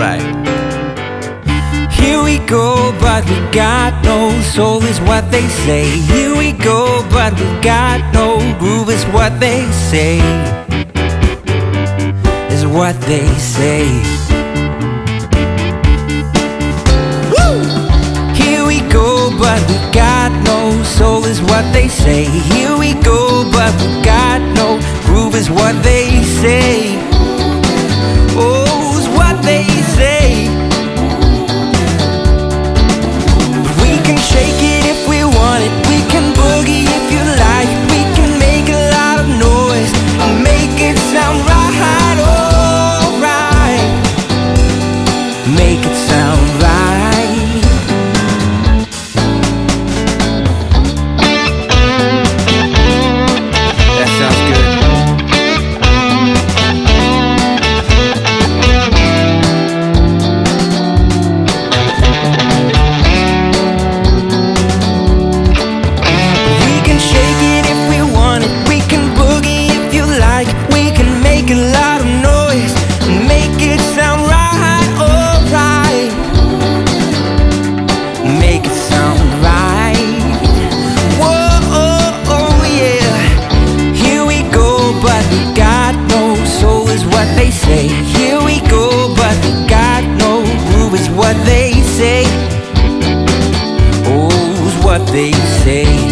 alright. Here we go, but we got no soul, is what they say. Here we go, but we got no groove, is what they say. Is what they say. Here we go, but we got no soul, is what they say. Here we go, but we got no groove, is what they say. Say. Here we go, but got no groove, is what they say. Oh, is what they say.